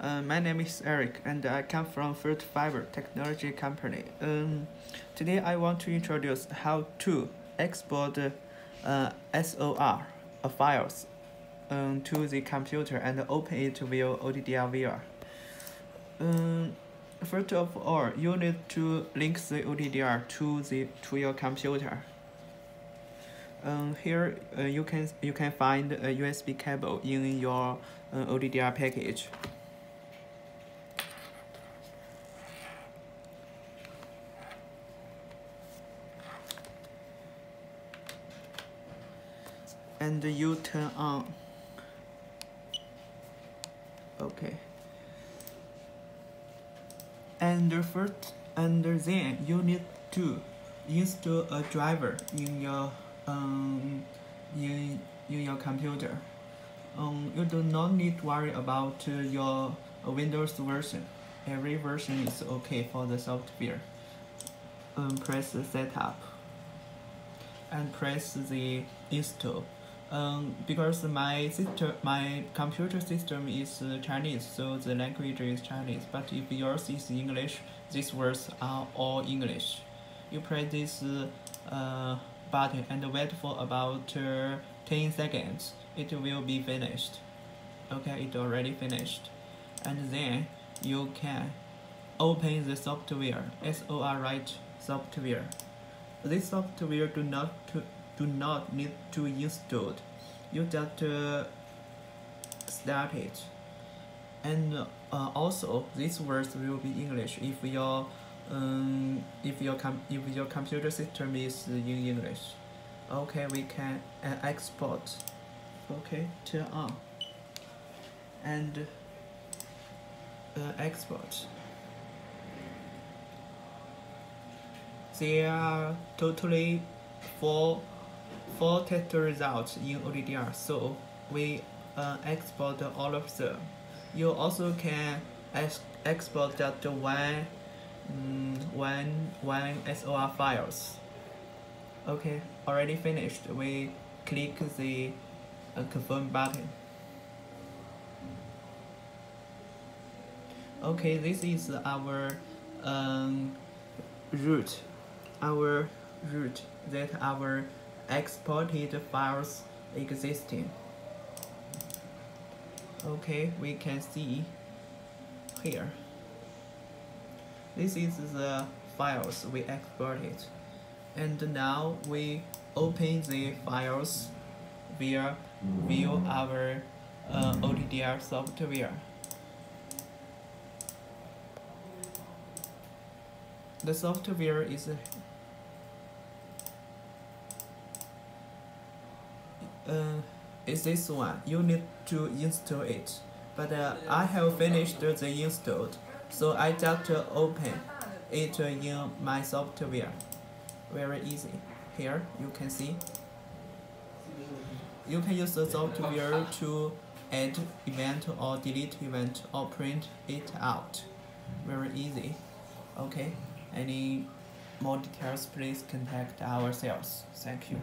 Uh, my name is Eric, and I come from First Fiber Technology Company. Um, today I want to introduce how to export uh, SOR uh, files um, to the computer and open it via OTDR viewer. Um, first of all, you need to link the OTDR to the to your computer. Um, here uh, you can you can find a USB cable in your uh, OTDR package. And you turn on. Okay. And first, and then you need to install a driver in your um, in, in your computer. Um, you do not need to worry about uh, your Windows version. Every version is okay for the software. Um, press the setup and press the install. Um, because my system, my computer system is uh, Chinese, so the language is Chinese. But if yours is English, these words are all English. You press this uh, button and wait for about uh, 10 seconds. It will be finished. Okay, it already finished. And then you can open the software, SOR Write software. This software do not do not need to install. You just uh, start it. And uh, also, these words will be English if your um, if your com if your computer system is in English. Okay, we can uh, export. Okay, turn on. And uh, export. There are totally four four test results in OTDR, so we uh, export all of them. You also can ex export just one mm, one one SOR files. Okay, already finished. We click the uh, confirm button. Okay, this is our um, root, our root that our exported files existing. Okay, we can see here. This is the files we exported. And now we open the files via view our uh, OTDR software. The software is uh, is this one. You need to install it. But uh, I have finished the installed. So I just open it in my software. Very easy. Here you can see. You can use the software to add event or delete event or print it out. Very easy. Okay. Any more details, please contact our sales. Thank you.